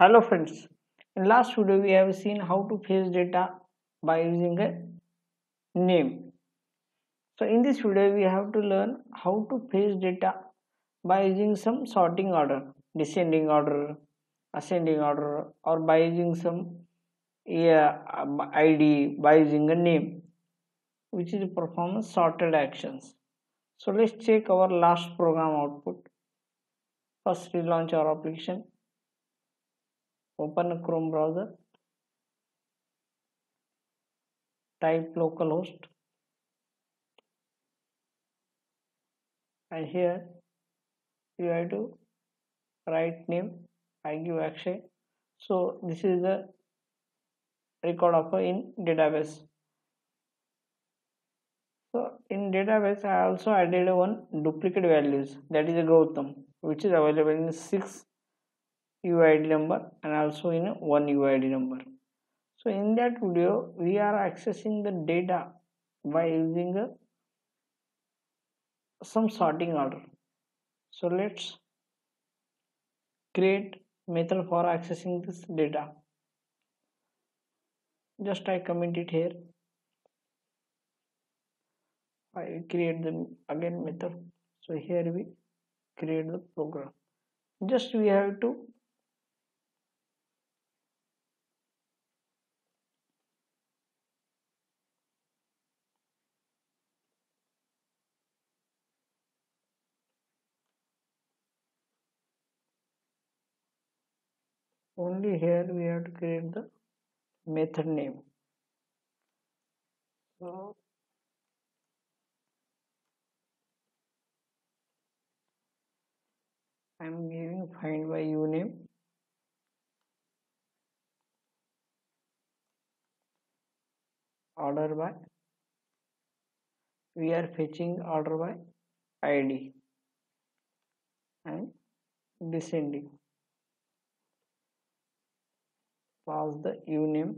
Hello friends, in last video we have seen how to fetch data by using a name. So in this video we have to learn how to fetch data by using some sorting order, descending order, ascending order or by using some yeah, um, ID by using a name which is perform sorted actions. So let's check our last program output. First relaunch our application open a chrome browser. Type localhost. And here you have to write name i give akshay so this is the record of in database. So in database i also added one duplicate values. That is a gautam which is available in six UID number and also in one UID number. So in that video we are accessing the data by using a, some sorting order. So let's create method for accessing this data. Just I comment it here. I create the again method. So here we create the program. Just we have to only here we have to create the method name. So I'm giving find by uname order by. We are fetching order by id and descending pass the uname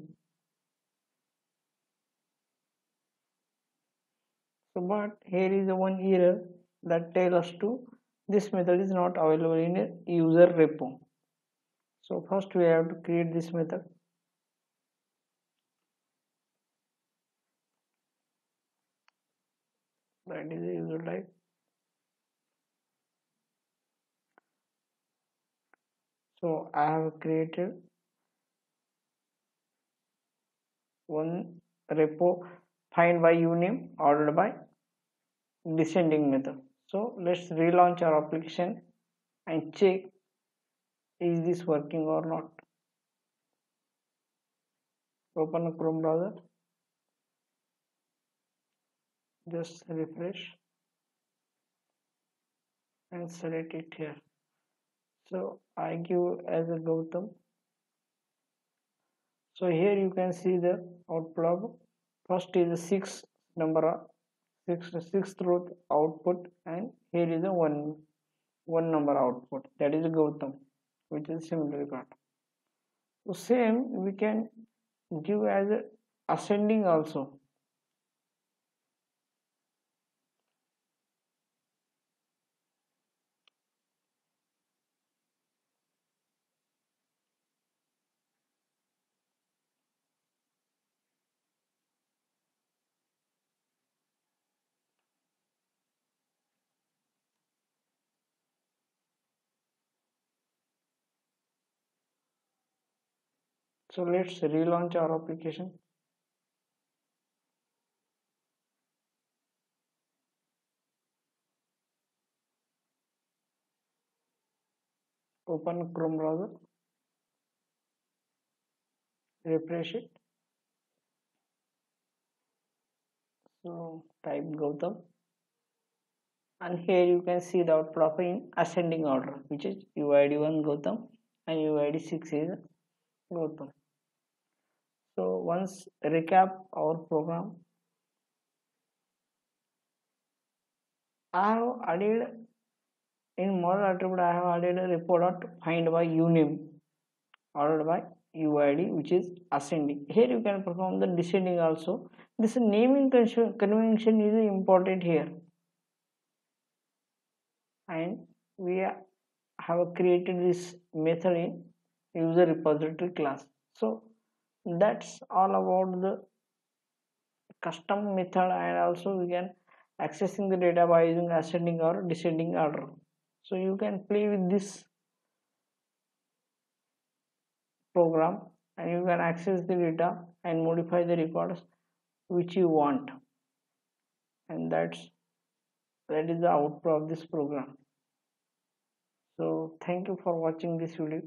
so but here is the one error that tell us to this method is not available in a user repo. So first we have to create this method. That is a user type. So i have created one repo find by uname ordered by descending method. So let's relaunch our application and check is this working or not? Open a chrome browser. Just refresh and select it here. So i give as a gautam so here you can see the output first is the six number six sixth row output and here is the one one number output. That is Gautam which is similar record. So same we can give as ascending also so let's relaunch our application. Open chrome browser. Refresh it. So type gautam. And here you can see the output in ascending order which is uid1 gautam and uid6 is gautam so once recap our program i have added in model attribute i have added a report find by uname ordered by uid which is ascending. Here you can perform the descending also. This naming convention is important here. And we have created this method in user repository class. So that's all about the custom method and also we can accessing the data by using ascending or descending order. So you can play with this program and you can access the data and modify the records which you want. And that's that is the output of this program. So thank you for watching this video